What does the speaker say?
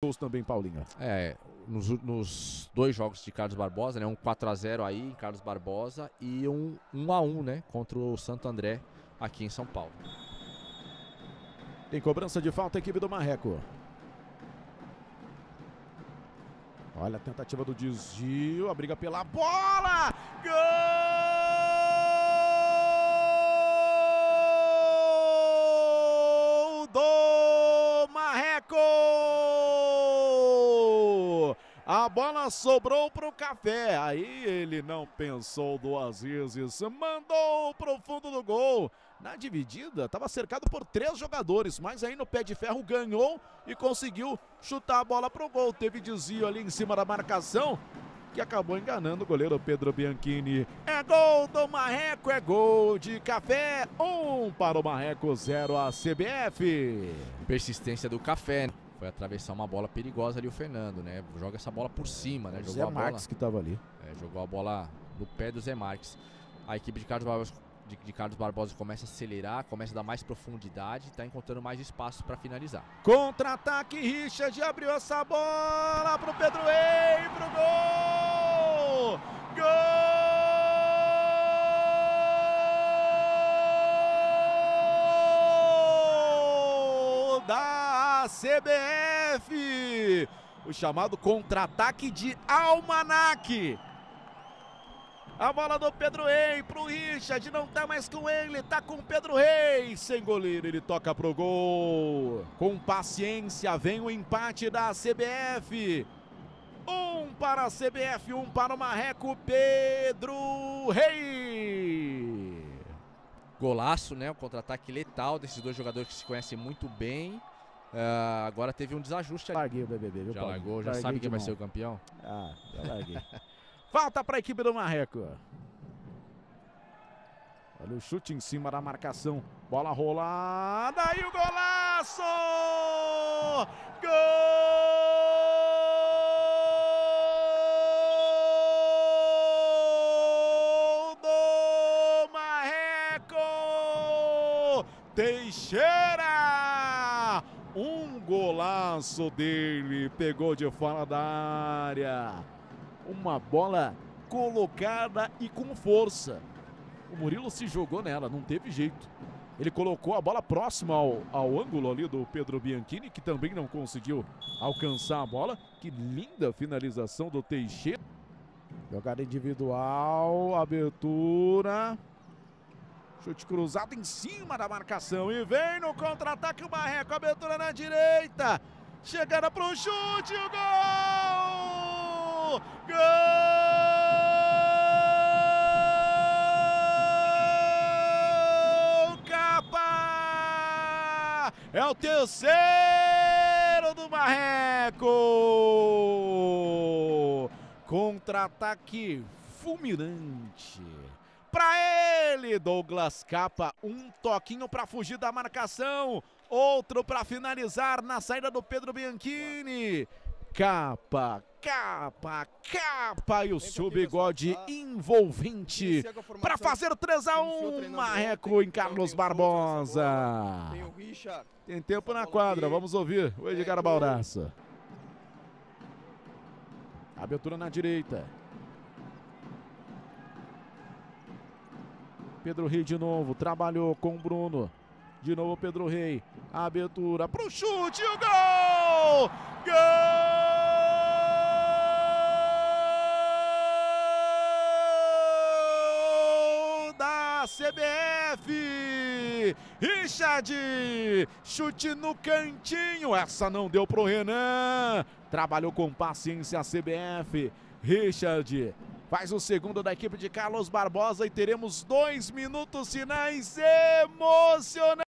gols também, Paulinho. É, nos, nos, dois jogos de Carlos Barbosa, né? Um 4x0 aí em Carlos Barbosa e um 1x1, né? Contra o Santo André aqui em São Paulo. Tem cobrança de falta a equipe do Marreco. Olha a tentativa do desvio, a briga pela bola! Gol do Marreco! A bola sobrou para o café. Aí ele não pensou duas vezes. Mandou para o fundo do gol. Na dividida, estava cercado por três jogadores, mas aí no pé de ferro ganhou e conseguiu chutar a bola para o gol. Teve desvio ali em cima da marcação que acabou enganando o goleiro Pedro Bianchini. É gol do Marreco, é gol de café. Um para o Marreco, zero a CBF. Persistência do café. Foi atravessar uma bola perigosa ali o Fernando, né? Joga essa bola por cima, né? Jogou Zé a bola, Marques que estava ali. É, jogou a bola no pé do Zé Marques. A equipe de Carlos Barbosa, de, de Carlos Barbosa começa a acelerar, começa a dar mais profundidade, está encontrando mais espaço para finalizar. Contra-ataque, Richard abriu essa bola pro Pedro Ei, pro gol! CBF. O chamado contra-ataque de Almanac. A bola do Pedro Reis pro Richard, não tá mais com ele, tá com o Pedro Reis. Sem goleiro, ele toca pro gol. Com paciência, vem o empate da CBF. Um para a CBF, um para o Marreco, Pedro Reis. Golaço, né? O contra-ataque letal desses dois jogadores que se conhecem muito bem. Uh, agora teve um desajuste ali. Larguei o BBB, viu, Já largou, já larguei sabe quem vai ser o campeão? Ah, já larguei. Falta para a equipe do Marreco. Olha o chute em cima da marcação. Bola rolada e o golaço! Gol do Marreco! Teixeira! Golaço dele, pegou de fora da área. Uma bola colocada e com força. O Murilo se jogou nela, não teve jeito. Ele colocou a bola próxima ao, ao ângulo ali do Pedro Bianchini, que também não conseguiu alcançar a bola. Que linda finalização do Teixeira. Jogada individual, abertura. Chute cruzado em cima da marcação. E vem no contra-ataque o Marreco. Abertura na direita. Chegada para o chute. O gol! Gol! Capa! É o terceiro do Marreco. Contra-ataque fulminante para ele, Douglas Capa. Um toquinho para fugir da marcação. Outro para finalizar na saída do Pedro Bianchini. Capa, capa, capa e o seu bigode envolvente para fazer 3 a 1 Marreco em Carlos Barbosa. Tem tempo na quadra, vamos ouvir o Edgar Baldaça. Abertura na direita. Pedro Rei de novo, trabalhou com o Bruno. De novo Pedro Rei. Abertura pro chute, o gol! Gol da CBF! Richard! Chute no cantinho. Essa não deu pro Renan. Trabalhou com paciência a CBF. Richard faz o segundo da equipe de Carlos Barbosa e teremos dois minutos finais emocionantes.